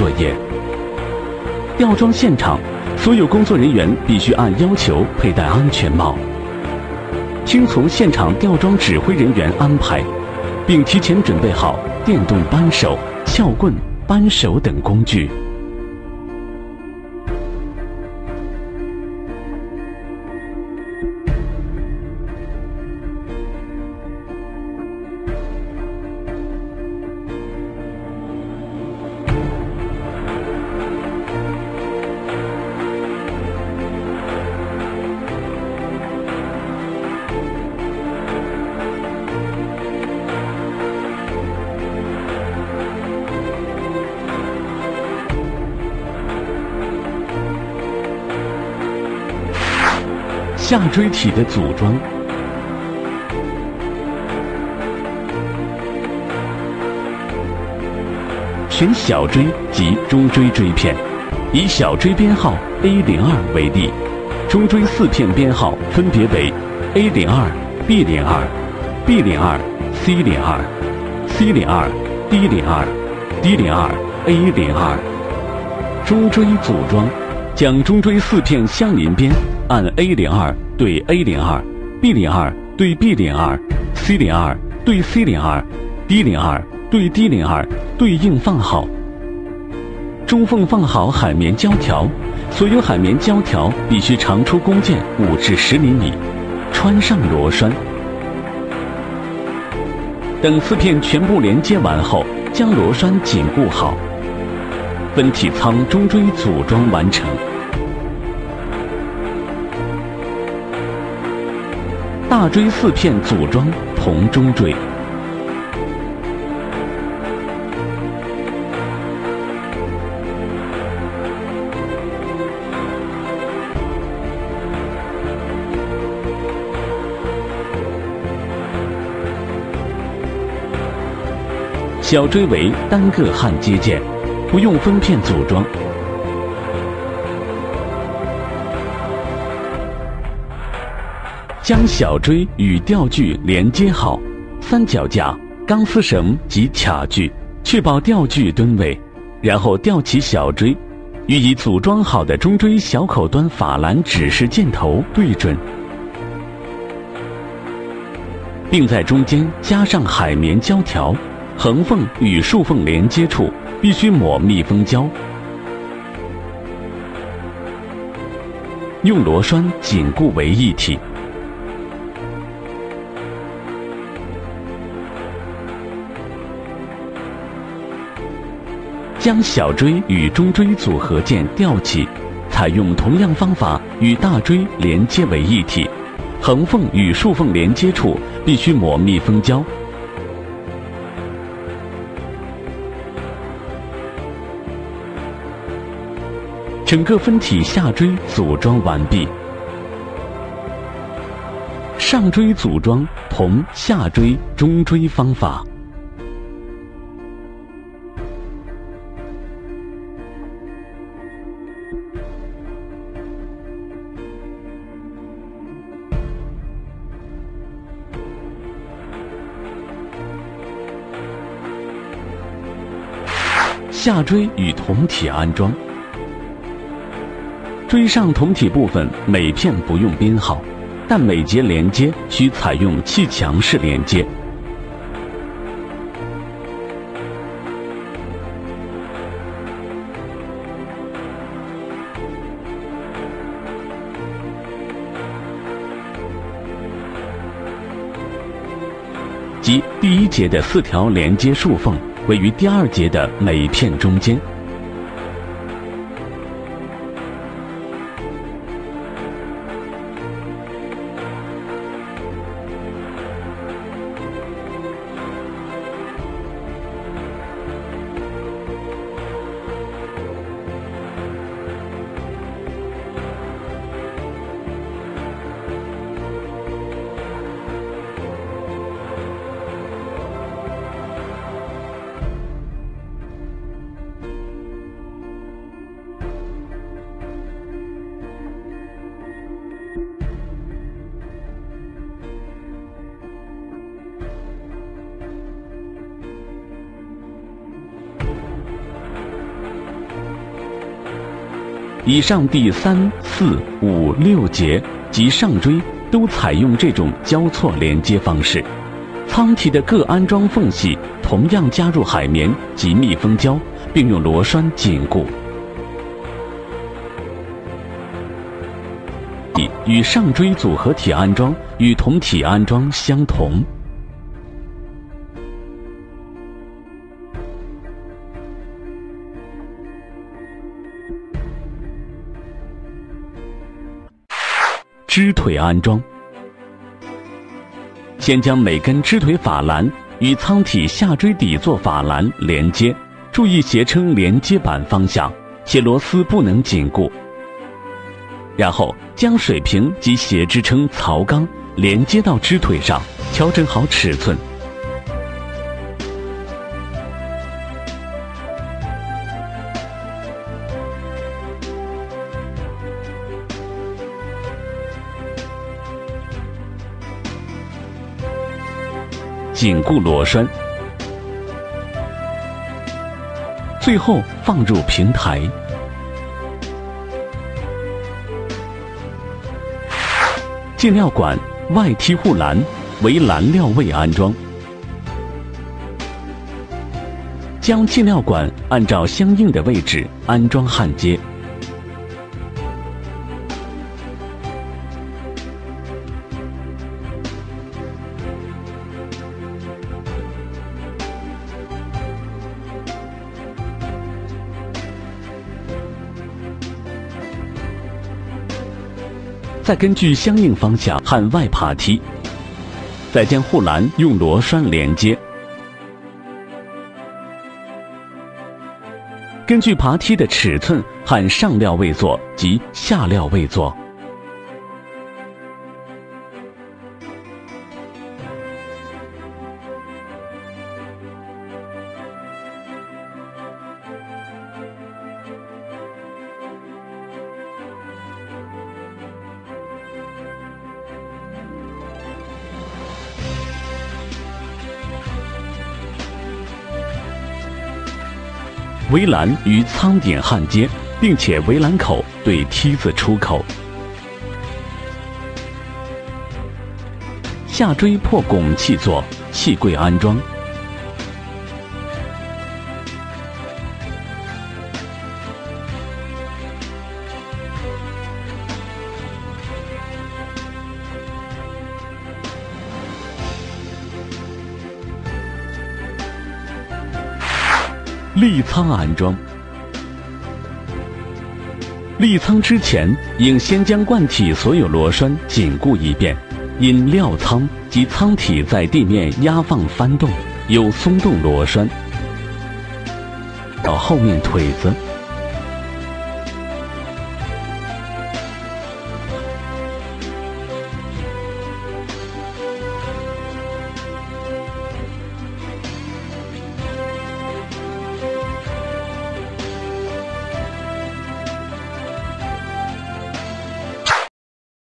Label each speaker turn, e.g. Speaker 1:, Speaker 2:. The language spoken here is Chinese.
Speaker 1: 作业。吊装现场，所有工作人员必须按要求佩戴安全帽，听从现场吊装指挥人员安排，并提前准备好电动扳手、撬棍、扳手等工具。下椎体的组装，选小锥及中锥锥片，以小锥编号 A 零二为例，中锥四片编号分别为 A 零二、B 零二、B 零二、C 零二、C 零二、D 零二、D 零二、A 零二。中锥组装，将中锥四片相邻边。按 A 零二对 A 零二，B 零二对 B 零二，C 零二对 C 零二，D 零二对 D 零二对应放好。中缝放好海绵胶条，所有海绵胶条必须长出弓箭五至十厘米，穿上螺栓。等四片全部连接完后，将螺栓紧固好。分体舱中锥组装完成。大锥四片组装铜中锥，小锥为单个焊接件，不用分片组装。将小锥与吊具连接好，三脚架、钢丝绳及卡具，确保吊具吨位，然后吊起小锥，与已组装好的中锥小口端法兰指示箭头对准，并在中间加上海绵胶条，横缝与竖缝连接处必须抹密封胶，用螺栓紧固为一体。将小锥与中锥组合件吊起，采用同样方法与大锥连接为一体，横缝与竖缝连接处必须抹密封胶。整个分体下锥组装完毕，上锥组装同下锥、中锥方法。下锥与铜体安装，锥上铜体部分每片不用编号，但每节连接需采用气墙式连接。即第一节的四条连接竖缝。位于第二节的每片中间。以上第三、四、五、六节及上锥都采用这种交错连接方式。舱体的各安装缝隙同样加入海绵及密封胶，并用螺栓紧固。与上锥组合体安装与同体安装相同。支腿安装，先将每根支腿法兰与舱体下锥底座法兰连接，注意斜撑连接板方向，且螺丝不能紧固。然后将水平及斜支撑槽钢连接到支腿上，调整好尺寸。紧固螺栓，最后放入平台。进料管外梯护栏为蓝料位安装，将进料管按照相应的位置安装焊接。再根据相应方向焊外爬梯，再将护栏用螺栓连接。根据爬梯的尺寸焊上料位座及下料位座。围栏与舱顶焊接，并且围栏口对梯子出口。下锥破拱砌座气柜安装。立仓安装，立仓之前应先将罐体所有螺栓紧固一遍，因料仓及仓体在地面压放翻动，有松动螺栓，到后面腿子